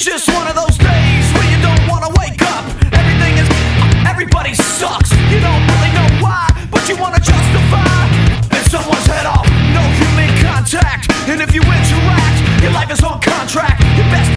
It's just one of those days where you don't wanna wake up. Everything is, everybody sucks. You don't really know why, but you wanna justify. And someone's head off, no human contact. And if you interact,